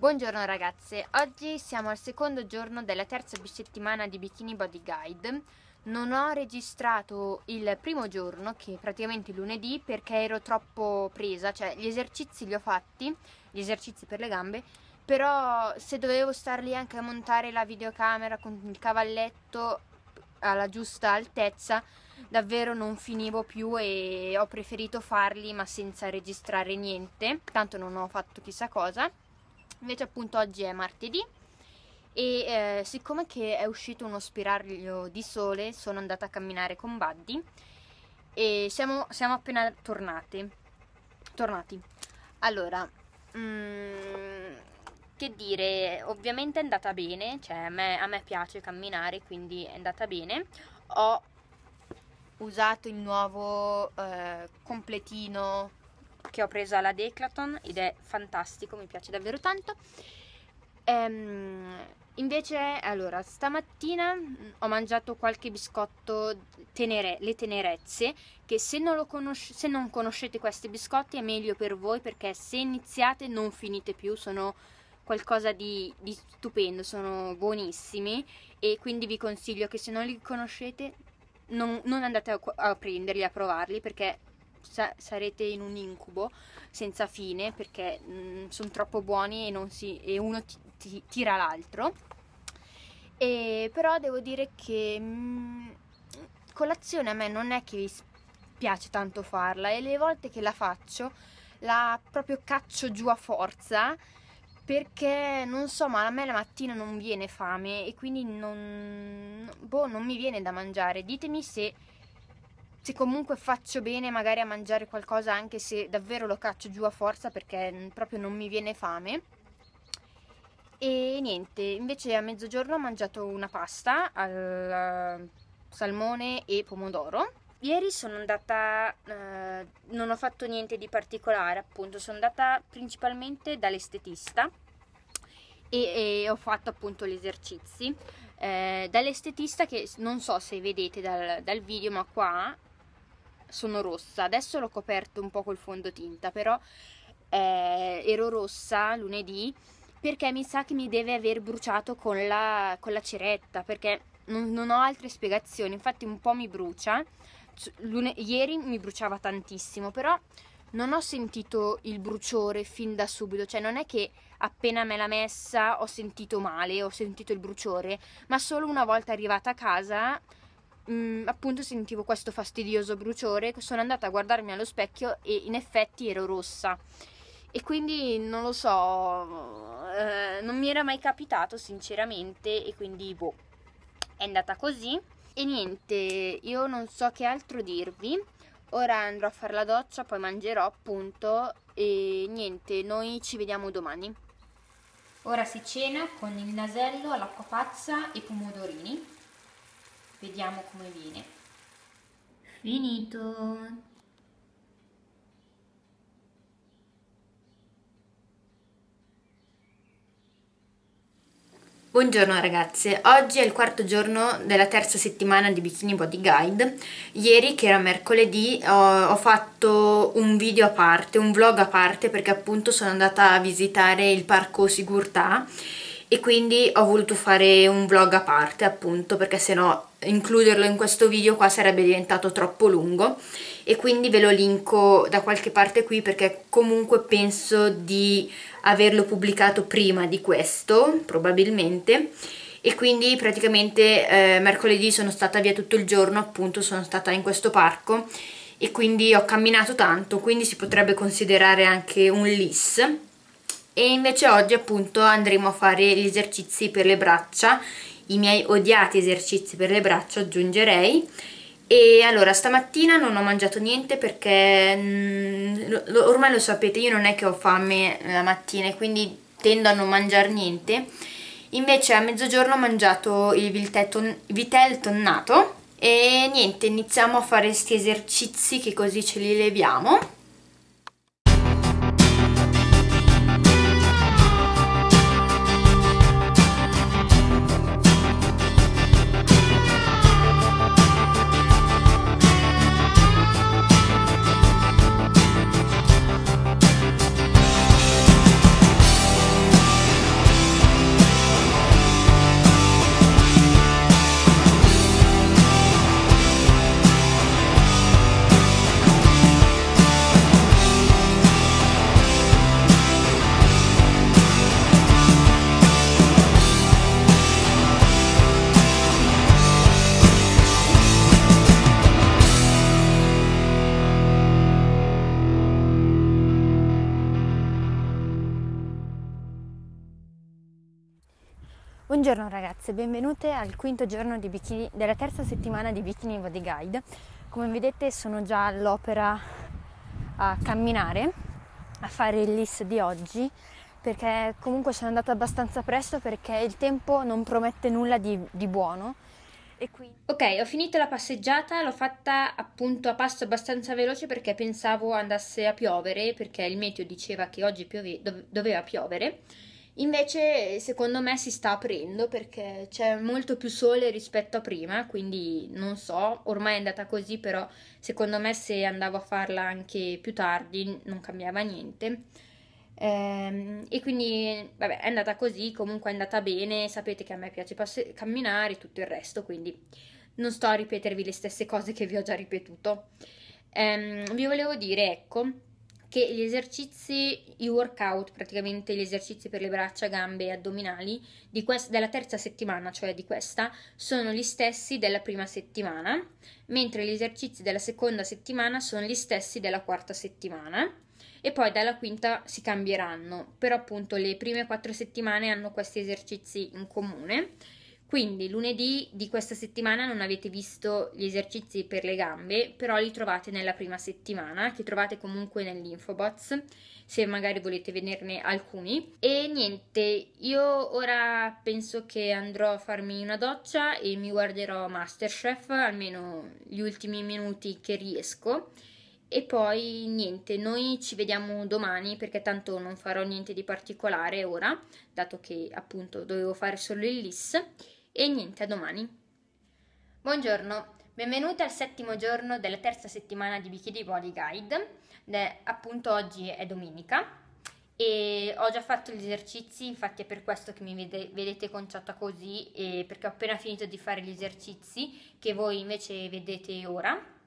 Buongiorno ragazze, oggi siamo al secondo giorno della terza settimana di Bikini Body Guide. Non ho registrato il primo giorno, che è praticamente lunedì, perché ero troppo presa, cioè gli esercizi li ho fatti, gli esercizi per le gambe, però se dovevo star lì anche a montare la videocamera con il cavalletto alla giusta altezza, davvero non finivo più e ho preferito farli ma senza registrare niente, tanto non ho fatto chissà cosa invece appunto oggi è martedì e eh, siccome che è uscito uno spiraglio di sole sono andata a camminare con Buddy e siamo, siamo appena tornate tornati. Allora mm, che dire ovviamente è andata bene cioè a me, a me piace camminare quindi è andata bene. Ho usato il nuovo eh, completino che ho preso alla Declaton ed è fantastico, mi piace davvero tanto. Ehm, invece, allora, stamattina mm, ho mangiato qualche biscotto tenere, le tenerezze, che se non, conosce, se non conoscete questi biscotti è meglio per voi perché se iniziate non finite più, sono qualcosa di, di stupendo, sono buonissimi e quindi vi consiglio che se non li conoscete non, non andate a, a prenderli, a provarli perché sa- sarete in un incubo senza fine perché mm, sono troppo buoni e, si, e uno ti, ti, tira l'altro. E, però devo dire che mh, mm, colazione a me non è che mi piace tanto farla e le volte che la faccio la proprio caccio giù a forza perché non so, ma a me la mattina non viene fame e quindi non, boh, non mi viene da mangiare. Ditemi se se comunque faccio bene magari a mangiare qualcosa anche se davvero lo caccio giù a forza perché proprio non mi viene fame. E niente, invece a mezzogiorno ho mangiato una pasta al salmone e pomodoro. Ieri sono andata, eh, non ho fatto niente di particolare appunto, sono andata principalmente dall'estetista e, e ho fatto appunto gli esercizi. Eh, dall'estetista che non so se vedete dal, dal video ma qua sono rossa. Adesso l'ho coperto un po' col fondotinta, però eh, ero rossa lunedì perché mi sa che mi deve aver bruciato con la, con la ceretta, perché non, non, ho altre spiegazioni, infatti un po' mi brucia. Lune- ieri mi bruciava tantissimo, però non ho sentito il bruciore fin da subito, cioè non è che appena me l'ha messa ho sentito male, ho sentito il bruciore, ma solo una volta arrivata a casa mh, mm, appunto sentivo questo fastidioso bruciore, sono andata a guardarmi allo specchio e in effetti ero rossa. E quindi non lo so, eh, non mi era mai capitato sinceramente e quindi boh, è andata così. E niente, io non so che altro dirvi. Ora andrò a fare la doccia, poi mangerò appunto e niente, noi ci vediamo domani. Ora si cena con il nasello all'acqua pazza e pomodorini. Vediamo come viene. Finito! Buongiorno ragazze, oggi è il quarto giorno della terza settimana di Bikini Body Guide. Ieri, che era mercoledì, ho, ho, fatto un video a parte, un vlog a parte perché appunto sono andata a visitare il parco Sigurtà e quindi ho voluto fare un vlog a parte appunto perché sennò includerlo in questo video qua sarebbe diventato troppo lungo. E quindi ve lo linko da qualche parte qui perché comunque penso di averlo pubblicato prima di questo probabilmente. E quindi praticamente eh, mercoledì sono stata via tutto il giorno appunto sono stata in questo parco. E quindi ho camminato tanto quindi si potrebbe considerare anche un LIS e invece oggi appunto andremo a fare gli esercizi per le braccia i miei odiati esercizi per le braccia aggiungerei. E allora stamattina non ho mangiato niente perché mh, mm, ormai lo sapete io non è che ho fame la mattina e quindi tendo a non mangiare niente. Invece a mezzogiorno ho mangiato il vitel tonnato e niente iniziamo a fare questi esercizi che così ce li leviamo Buongiorno ragazze, benvenute al quinto giorno bikini, della terza settimana di Bikini Body Guide. Come vedete sono già all'opera a camminare, a fare il list di oggi, perché comunque sono andata abbastanza presto perché il tempo non promette nulla di, di buono. Quindi... Ok, ho finito la passeggiata, l'ho fatta appunto a passo abbastanza veloce perché pensavo andasse a piovere, perché il meteo diceva che oggi piove, doveva piovere Invece, secondo me si sta aprendo perché c'è molto più sole rispetto a prima, quindi non so, ormai è andata così, però secondo me se andavo a farla anche più tardi non cambiava niente. Ehm, e quindi, vabbè, è andata così, comunque è andata bene, sapete che a me piace passe- camminare e tutto il resto, quindi non sto a ripetervi le stesse cose che vi ho già ripetuto. Ehm, vi volevo dire, ecco, che gli esercizi, i workout, praticamente gli esercizi per le braccia, gambe e addominali quest- della terza settimana, cioè di questa, sono gli stessi della prima settimana, mentre gli esercizi della seconda settimana sono gli stessi della quarta settimana e poi dalla quinta si cambieranno, però appunto le prime quattro settimane hanno questi esercizi in comune quindi lunedì di questa settimana non avete visto gli esercizi per le gambe, però li trovate nella prima settimana, che trovate comunque nell'infobox, se magari volete vederne alcuni. E niente, io ora penso che andrò a farmi una doccia e mi guarderò Masterchef, almeno gli ultimi minuti che riesco. E poi niente, noi ci vediamo domani perché tanto non farò niente di particolare ora, dato che appunto dovevo fare solo il LIS. E niente, a domani. Buongiorno, benvenuti al settimo giorno della terza settimana di Bikini Body Guide. De, appunto oggi è domenica e ho già fatto gli esercizi, infatti è per questo che mi vede, vedete conciata così e perché ho appena finito di fare gli esercizi che voi invece vedete ora.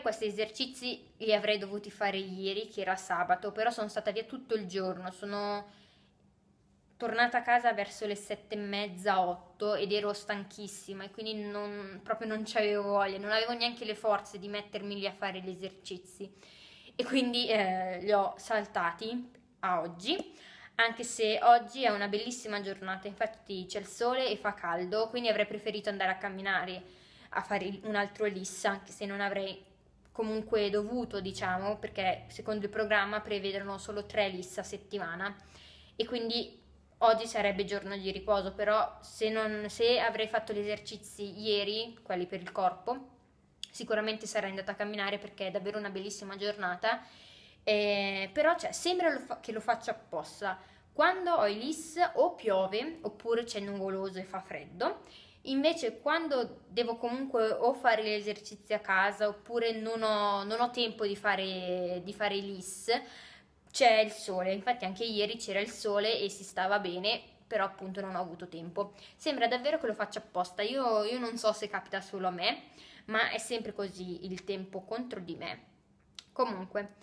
Teoria questi esercizi li avrei dovuti fare ieri, che era sabato, però sono stata via tutto il giorno, sono tornata a casa verso le sette e mezza, otto ed ero stanchissima e quindi non, proprio non c'avevo voglia, non avevo neanche le forze di mettermi lì a fare gli esercizi. E quindi eh, li ho saltati a oggi, anche se oggi è una bellissima giornata, infatti c'è il sole e fa caldo, quindi avrei preferito andare a camminare a fare un altro LIS, anche se non avrei comunque dovuto, diciamo, perché secondo il programma prevedono solo tre LIS a settimana e quindi oggi sarebbe giorno di riposo, però se, non, se avrei fatto gli esercizi ieri, quelli per il corpo, sicuramente sarei andata a camminare perché è davvero una bellissima giornata, eh, però cioè, sembra lo fa- che lo faccia apposta. Quando ho i LIS o piove oppure c'è nuvoloso e fa freddo Invece quando devo comunque o fare gli esercizi a casa oppure non ho, non ho tempo di fare, di fare l'IS, c'è il sole. Infatti anche ieri c'era il sole e si stava bene, però appunto non ho avuto tempo. Sembra davvero che lo faccia apposta. Io, io non so se capita solo a me, ma è sempre così il tempo contro di me. Comunque.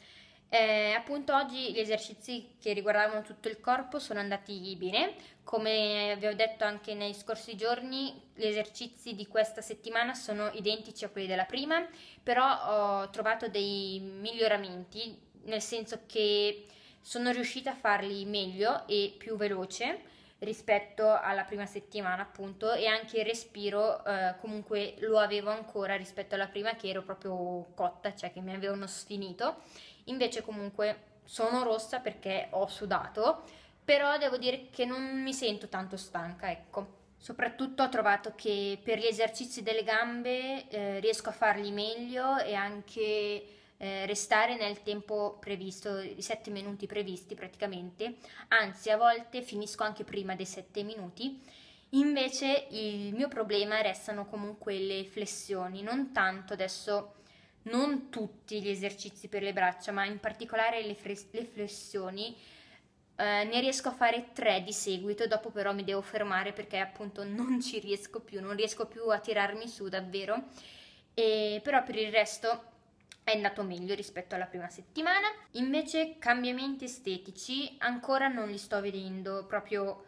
Eh, appunto oggi gli esercizi che riguardavano tutto il corpo sono andati bene, come vi ho detto anche nei scorsi giorni, gli esercizi di questa settimana sono identici a quelli della prima, però ho trovato dei miglioramenti, nel senso che sono riuscita a farli meglio e più veloce rispetto alla prima settimana appunto e anche il respiro eh, comunque lo avevo ancora rispetto alla prima che ero proprio cotta, cioè che mi avevano sfinito invece comunque sono rossa perché ho sudato, però devo dire che non mi sento tanto stanca, ecco. Soprattutto ho trovato che per gli esercizi delle gambe eh, riesco a farli meglio e anche eh, restare nel tempo previsto, i 7 minuti previsti praticamente, anzi a volte finisco anche prima dei 7 minuti. Invece il mio problema restano comunque le flessioni, non tanto adesso, non tutti gli esercizi per le braccia, ma in particolare le, fres- le flessioni. Eh, ne riesco a fare tre di seguito, dopo però mi devo fermare perché appunto non ci riesco più, non riesco più a tirarmi su davvero. E, però per il resto è andato meglio rispetto alla prima settimana. Invece cambiamenti estetici ancora non li sto vedendo proprio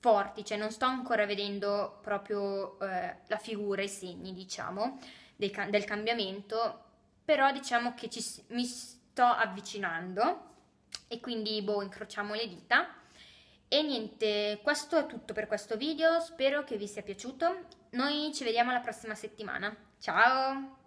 forti, cioè non sto ancora vedendo proprio eh, la figura, i segni, diciamo, del, del cambiamento, però diciamo che ci, mi sto avvicinando e quindi boh, incrociamo le dita. E niente, questo è tutto per questo video, spero che vi sia piaciuto. Noi ci vediamo la prossima settimana. Ciao!